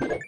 you.